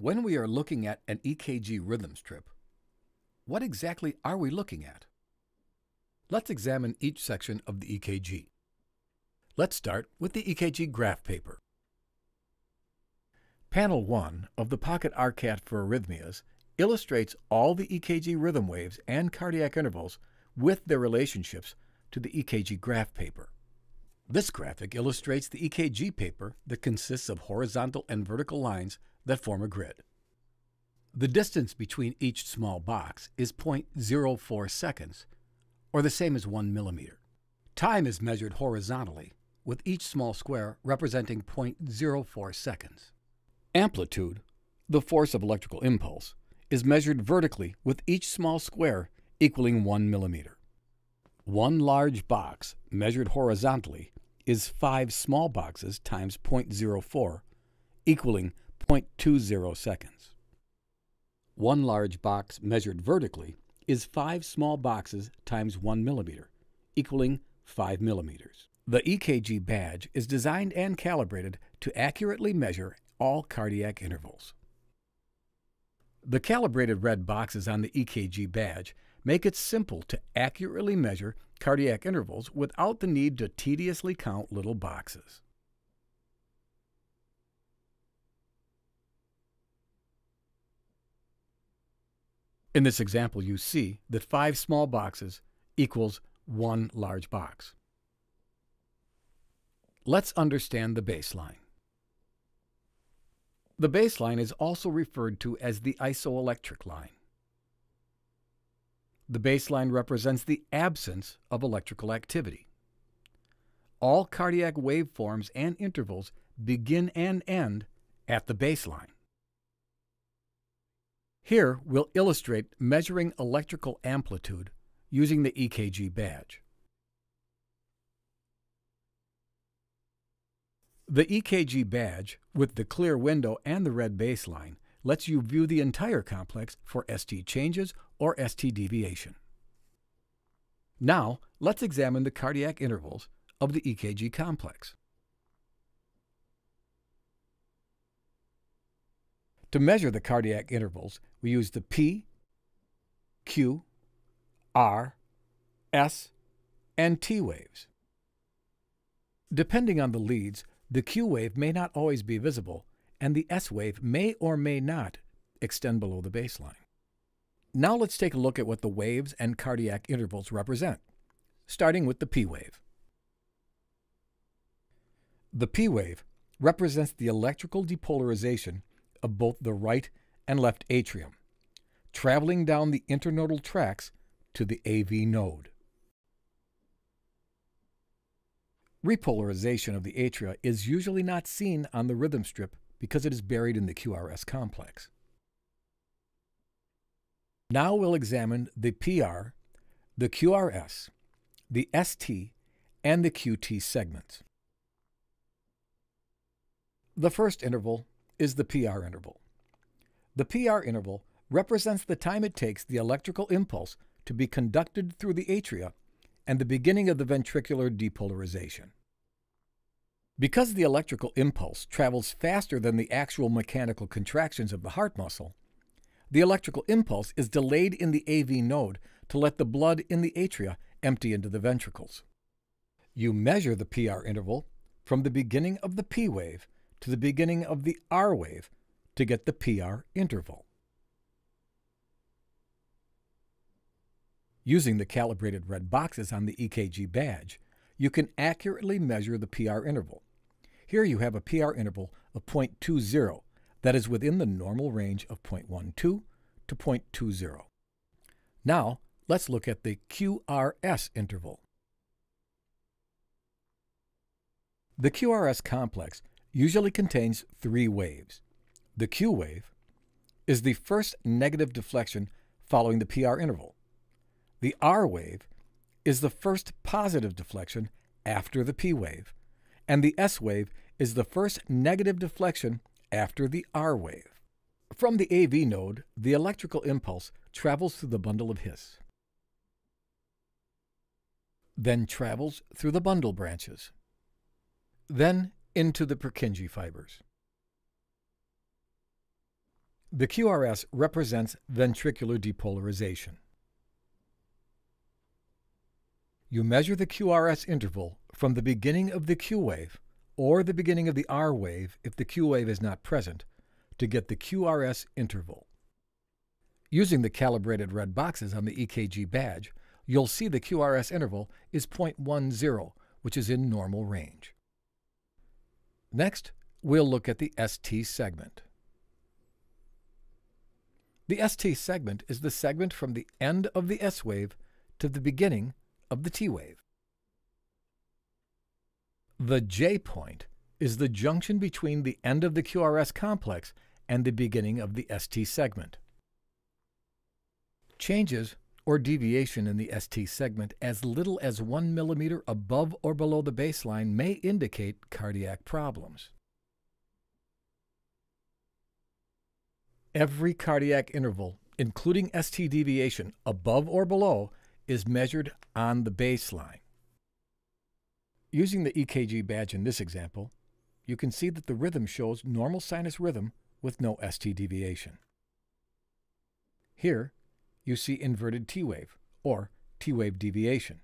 When we are looking at an EKG rhythm strip, what exactly are we looking at? Let's examine each section of the EKG. Let's start with the EKG graph paper. Panel 1 of the Pocket RCAT for Arrhythmias illustrates all the EKG rhythm waves and cardiac intervals with their relationships to the EKG graph paper. This graphic illustrates the EKG paper that consists of horizontal and vertical lines that form a grid. The distance between each small box is 0.04 seconds, or the same as 1 millimeter. Time is measured horizontally, with each small square representing 0.04 seconds. Amplitude, the force of electrical impulse, is measured vertically with each small square equaling 1 millimeter. One large box measured horizontally is 5 small boxes times 0.04, equaling 0.20 seconds. One large box measured vertically is 5 small boxes times 1 millimeter, equaling 5 millimeters. The EKG badge is designed and calibrated to accurately measure all cardiac intervals. The calibrated red boxes on the EKG badge make it simple to accurately measure cardiac intervals without the need to tediously count little boxes. In this example, you see that five small boxes equals one large box. Let's understand the baseline. The baseline is also referred to as the isoelectric line. The baseline represents the absence of electrical activity. All cardiac waveforms and intervals begin and end at the baseline. Here we'll illustrate measuring electrical amplitude using the EKG badge. The EKG badge, with the clear window and the red baseline, lets you view the entire complex for ST changes or ST deviation. Now, let's examine the cardiac intervals of the EKG complex. To measure the cardiac intervals, we use the P, Q, R, S, and T waves. Depending on the leads, the Q wave may not always be visible, and the S wave may or may not extend below the baseline. Now let's take a look at what the waves and cardiac intervals represent, starting with the P wave. The P wave represents the electrical depolarization of both the right and left atrium, traveling down the internodal tracts to the AV node. Repolarization of the atria is usually not seen on the rhythm strip because it is buried in the QRS complex. Now we'll examine the PR, the QRS, the ST, and the QT segments. The first interval is the PR interval. The PR interval represents the time it takes the electrical impulse to be conducted through the atria and the beginning of the ventricular depolarization. Because the electrical impulse travels faster than the actual mechanical contractions of the heart muscle, the electrical impulse is delayed in the AV node to let the blood in the atria empty into the ventricles. You measure the PR interval from the beginning of the P wave to the beginning of the R wave to get the PR interval. Using the calibrated red boxes on the EKG badge, you can accurately measure the PR interval. Here you have a PR interval of 0.20 that is within the normal range of 0.12 to 0.20. Now, let's look at the QRS interval. The QRS complex usually contains three waves. The Q wave is the first negative deflection following the PR interval. The R wave is the first positive deflection after the P wave, and the S wave is the first negative deflection after the R wave. From the AV node, the electrical impulse travels through the bundle of His, then travels through the bundle branches, then into the Purkinje fibers. The QRS represents ventricular depolarization. You measure the QRS interval from the beginning of the Q wave or the beginning of the R wave if the Q wave is not present to get the QRS interval. Using the calibrated red boxes on the EKG badge, you'll see the QRS interval is 0.10, which is in normal range. Next, we'll look at the ST segment. The ST segment is the segment from the end of the S wave to the beginning of the T wave. The J point is the junction between the end of the QRS complex and the beginning of the ST segment. Changes or deviation in the ST segment as little as 1 millimeter above or below the baseline may indicate cardiac problems. Every cardiac interval, including ST deviation above or below, is measured on the baseline. Using the EKG badge in this example, you can see that the rhythm shows normal sinus rhythm with no ST deviation. Here, you see inverted T wave, or T wave deviation.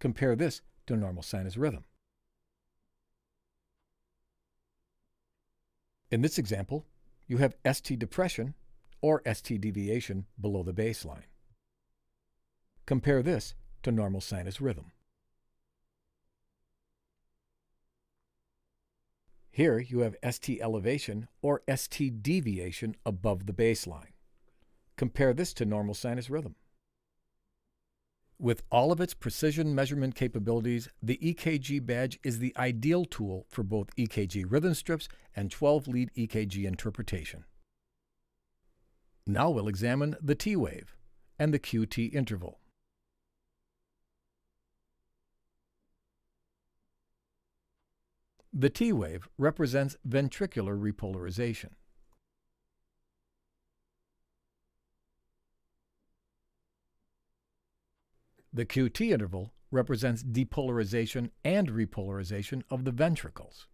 Compare this to normal sinus rhythm. In this example, you have ST depression or ST deviation below the baseline. Compare this to normal sinus rhythm. Here you have ST elevation or ST deviation above the baseline. Compare this to normal sinus rhythm. With all of its precision measurement capabilities, the EKG badge is the ideal tool for both EKG rhythm strips and 12-lead EKG interpretation. Now we'll examine the T wave and the QT interval. The T wave represents ventricular repolarization. The QT interval represents depolarization and repolarization of the ventricles.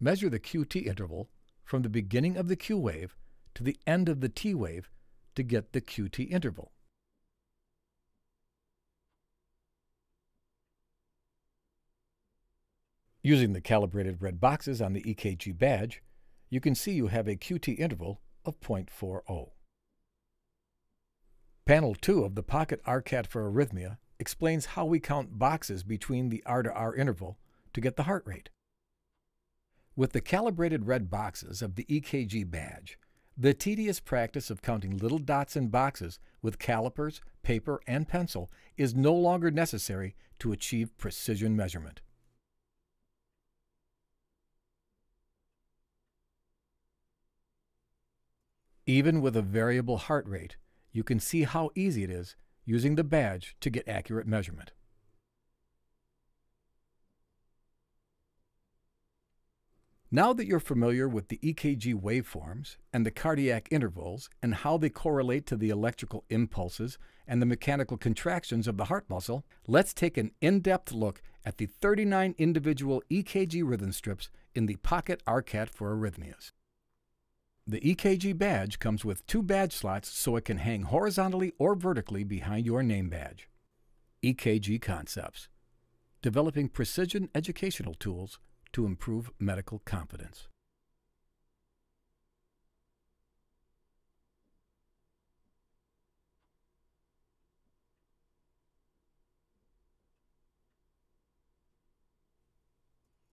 Measure the QT interval from the beginning of the Q wave to the end of the T wave to get the QT interval. Using the calibrated red boxes on the EKG badge, you can see you have a QT interval of 0.40. Panel 2 of the Pocket RCAT for arrhythmia explains how we count boxes between the R to R interval to get the heart rate. With the calibrated red boxes of the EKG badge, the tedious practice of counting little dots in boxes with calipers, paper, and pencil is no longer necessary to achieve precision measurement. Even with a variable heart rate, you can see how easy it is using the badge to get accurate measurement. Now that you're familiar with the EKG waveforms and the cardiac intervals and how they correlate to the electrical impulses and the mechanical contractions of the heart muscle, let's take an in-depth look at the 39 individual EKG rhythm strips in the Pocket RCAT for arrhythmias. The EKG badge comes with two badge slots so it can hang horizontally or vertically behind your name badge. EKG Concepts Developing precision educational tools to improve medical confidence.